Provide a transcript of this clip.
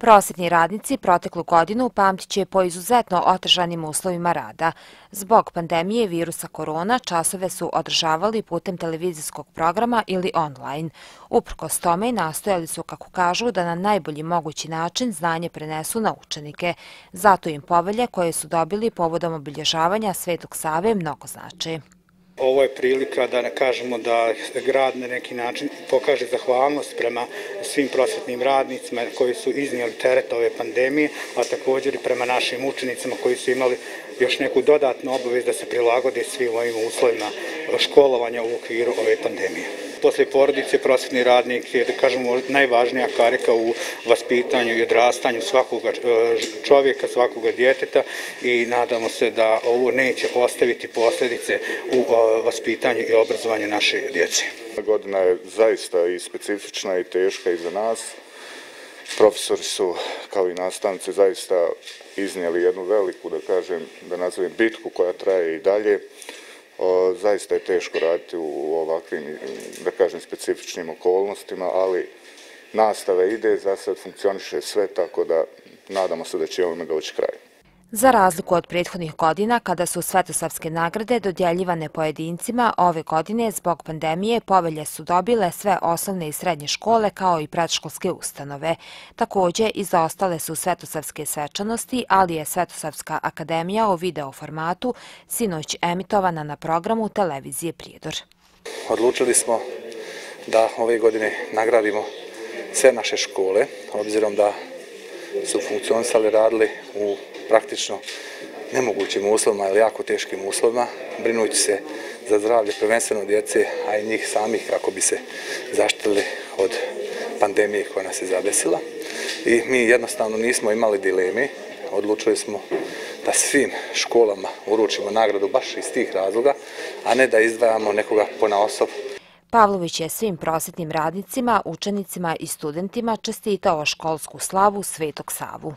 Prosjetni radnici proteklu godinu pamtit će po izuzetno otežanim uslovima rada. Zbog pandemije virusa korona časove su održavali putem televizijskog programa ili online. Uprkos tome nastojali su, kako kažu, da na najbolji mogući način znanje prenesu na učenike. Zato im povelje koje su dobili povodom obilježavanja Svetog Save mnogo znači. Ovo je prilika da ne kažemo da grad na neki način pokaže zahvalnost prema svim prosvetnim radnicima koji su iznijeli teret ove pandemije, a također i prema našim učenicama koji su imali još neku dodatnu obavez da se prilagode svim ovim uslovima školovanja u okviru ove pandemije posle porodice prosvetni radnik je, da kažemo, najvažnija karika u vaspitanju i odrastanju svakog e, čovjeka, svakog djeteta i nadamo se da ovo neće ostaviti posljedice u e, vaspitanju i obrazovanju naše djece. Godina je zaista i specifična i teška i za nas. Profesori su, kao i nastavnice, zaista iznijeli jednu veliku, da kažem, da nazovem bitku koja traje i dalje zaista je teško raditi u ovakvim, da kažem, specifičnim okolnostima, ali nastava ide, za sad funkcioniše sve, tako da nadamo se da će ovome doći kraj. Za razliku od prethodnih godina, kada su svetosavske nagrade dodjeljivane pojedincima, ove godine zbog pandemije povelje su dobile sve osnovne i srednje škole kao i predškolske ustanove. Također, izostale su svetosavske svečanosti, ali je Svetosavska akademija u videoformatu sinoć emitovana na programu televizije Prijedor. Odlučili smo da ove godine nagradimo sve naše škole, obzirom da su funkcionisali, radili u praktično nemogućim uslovima ili jako teškim uslovima, brinući se za zdravlje prvenstveno djece, a i njih samih kako bi se zaštili od pandemije koja nas je zadesila. I mi jednostavno nismo imali dilemi, odlučili smo da svim školama uručimo nagradu baš iz tih razloga, a ne da izdvajamo nekoga po naosob. Pavlović je svim prosjetnim radnicima, učenicima i studentima čestitao školsku slavu Svetog Savu.